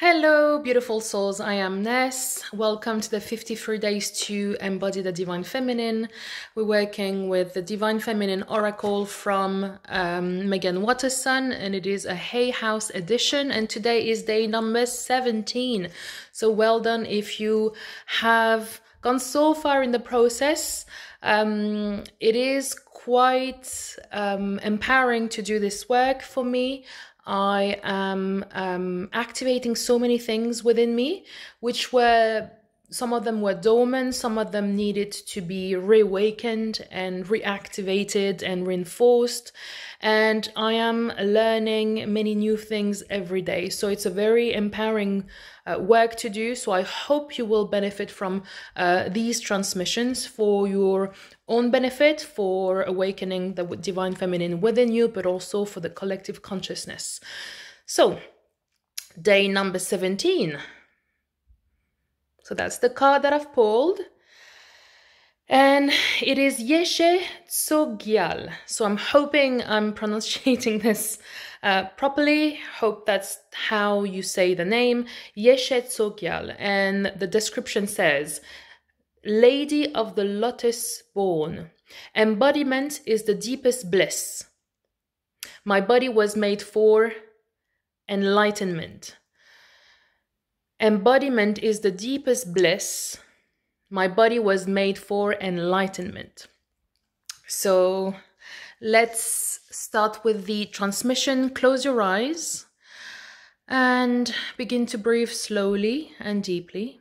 Hello, beautiful souls. I am Ness. Welcome to the 53 Days to Embody the Divine Feminine. We're working with the Divine Feminine Oracle from um, Meggan Watterson, and it is a Hay House edition. And today is day number 17. So well done if you have gone so far in the process. Um, it is quite um, empowering to do this work for me. I am um, activating so many things within me, which were some of them were dormant, some of them needed to be reawakened and reactivated and reinforced. And I am learning many new things every day. So it's a very empowering uh, work to do. So I hope you will benefit from uh, these transmissions for your own benefit, for awakening the divine feminine within you, but also for the collective consciousness. So, day number 17. So that's the card that I've pulled. And it is Yeshe Tsogyal. So I'm hoping I'm pronouncing this uh, properly. Hope that's how you say the name. Yeshe Tsogyal. And the description says, Lady of the Lotus born. Embodiment is the deepest bliss. My body was made for enlightenment. Embodiment is the deepest bliss. My body was made for enlightenment. So let's start with the transmission. Close your eyes and begin to breathe slowly and deeply.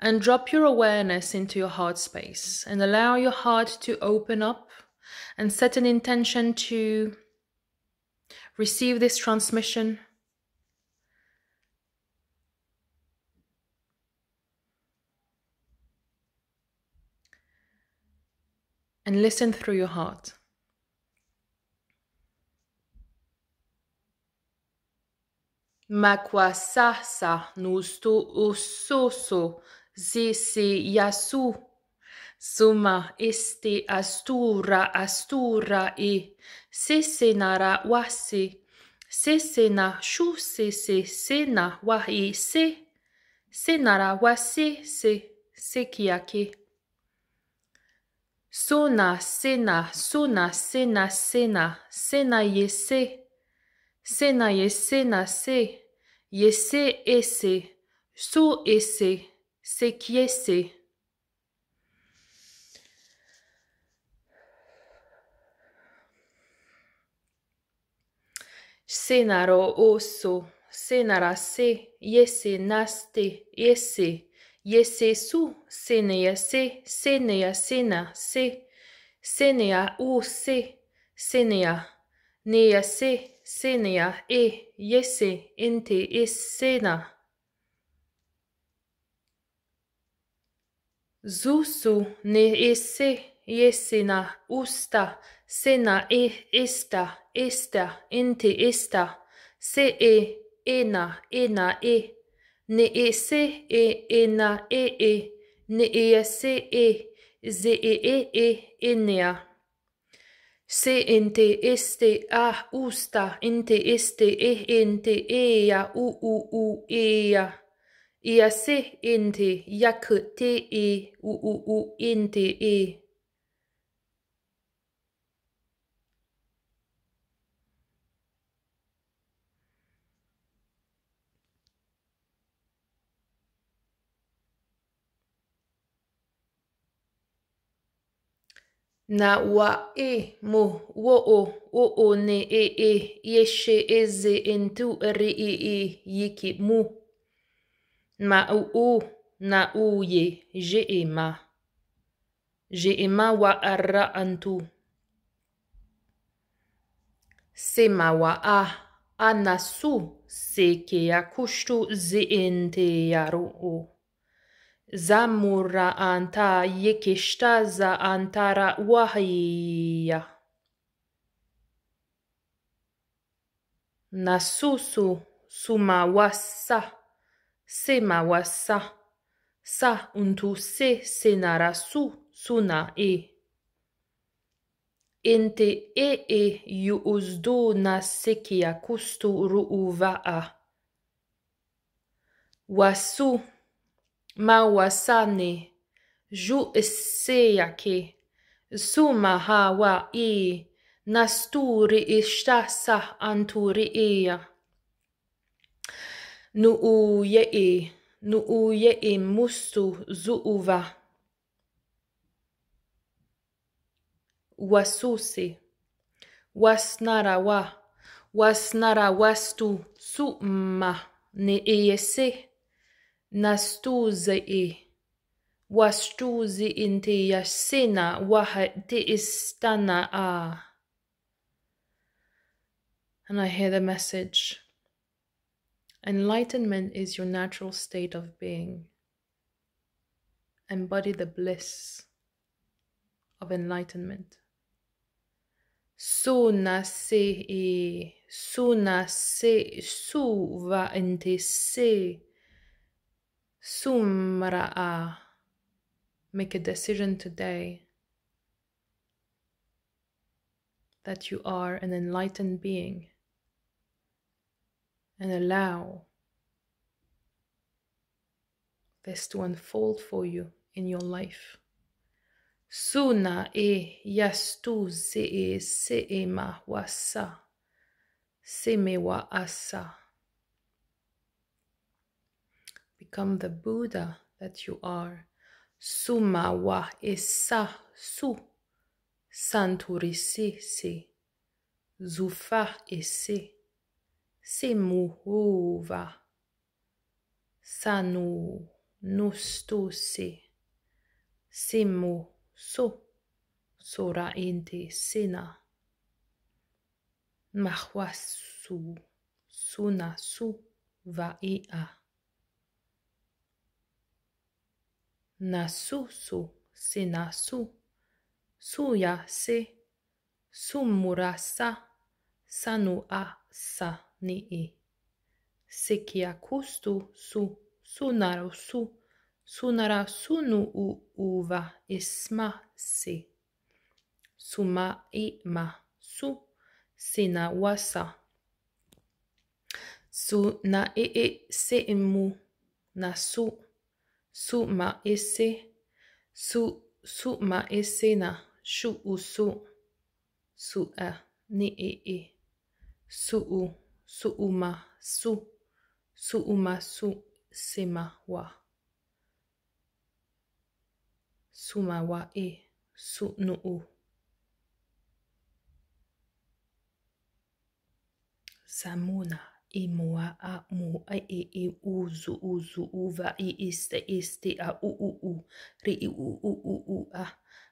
And drop your awareness into your heart space and allow your heart to open up and set an intention to receive this transmission and listen through your heart. Makwasasa nusto usoso zisi yasu suma este astura astura e sesenara wasi sesena shu sese sena wahi se senara wasi se sekiake. Sona, sena, sona, sena, sena, sena yese, sena yesena se, yese ese, su ese, se kiese. Senaro oso, senara se, yese naste, yese. Yese su, senea se, senea sena se, senea u se, senea, nea se, senea e, yese ente es sena. Zusu ne ese, yesena usta, sena e esta, esta, ente esta, se e, ena, ena e, ne e se e e na e e. Ne e se e ze e e e enea se ente este a usta ente este e ente ea u u u ea ia se ente yak te e u u u ente e na wa e mo wo o o o ne e e yeshe eze entu ri e e yiki mu. Ma u u na u ye je e ma. Je e ma wa ara antu se ma wa a anasu se ke akushtu ze ente yaru o Zamura anta yekishta za antara wahia. Nasusu sumawasa semawasa sa untu se senarasu suna e. Ente e e yu uzdu na sekia kustu ruuvaa. wasu mawasane juiseyake suma hawa i nasturi ishtasa anturi iya nuu yei nuu yei mustu zuuva. Wasusi wasnarawa wasnarawastu suma ni iyesi nastuze e wastuzi inte yasena waha te istana a. And I hear the message. Enlightenment is your natural state of being. Embody the bliss of enlightenment. Suna se e suna se su va ente se sumra a. Make a decision today that you are an enlightened being and allow this to unfold for you in your life. Suna e yastu se e se e ma wasa se me wa asa. Become the Buddha that you are. Suma wa esa su. Santuri se se zufa ese se muhova sanu nustu se simu so sora inti sina. Mahwasu suna su va nasu su sinasu suya se sumurasa sanu a sa ni e sekia kustu su sunaru su sunara sunu u uva isma se suma i ma su sina wasa su na e e se imu na su su ma ese. Su su ma ese na. Shu u su. Su a ni e e su. U su u ma su su ma su se ma wa. Su ma wa e su nu u samuna i mua a mu a e e uzu uzu uva i iste iste a u u u ri i u u u u a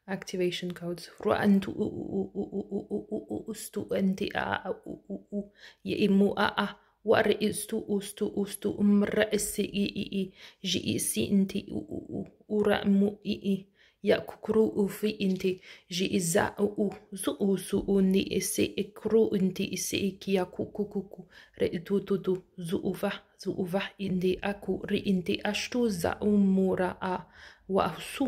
activation codes ruantu u u u u u u u u ustu enti a a u u u ye i mu a a wari istu ustu ustu umra isi i i i ji i si inti u u u ura mu i i ya kukuru ufi inti ji iza u zu u su u ni isi ikuru inti isi iki ya kuku kuku re du du zu uva zu uva inti aku re inti ashtu za umura a wa su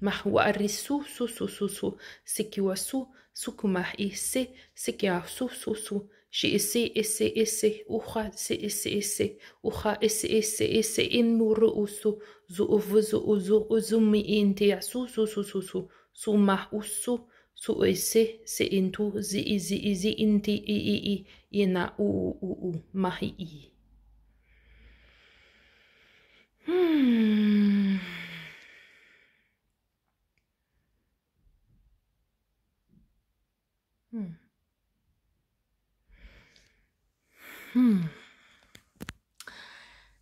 ma wa arisu su su su su sikiwa su su kumah isi sikiwa su su su su Shi isi isi uha si isi isi uha isi isi isi imuru usu zu uvuzu uzu uzumi inti su su su su su su mah usu su isi si intu zi izi izi inti i i i ina u u u mahi i. Hmm. Hmm. Hmm.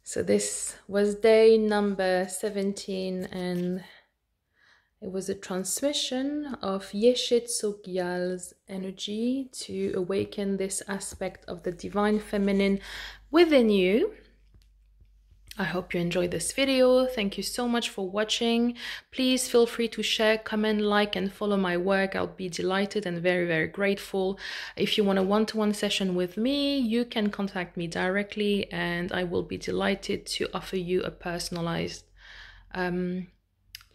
So this was day number 17 and it was a transmission of Yeshe Tsogyal's energy to awaken this aspect of the divine feminine within you I hope you enjoyed this video. Thank you so much for watching. Please feel free to share, comment, like, and follow my work. I'll be delighted and very, very grateful. If you want a one-to-one -one session with me, you can contact me directly and I will be delighted to offer you a personalized um,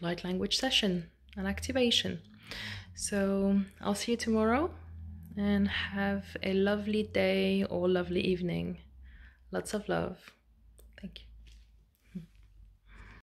light language session and activation. So I'll see you tomorrow and have a lovely day or lovely evening. Lots of love.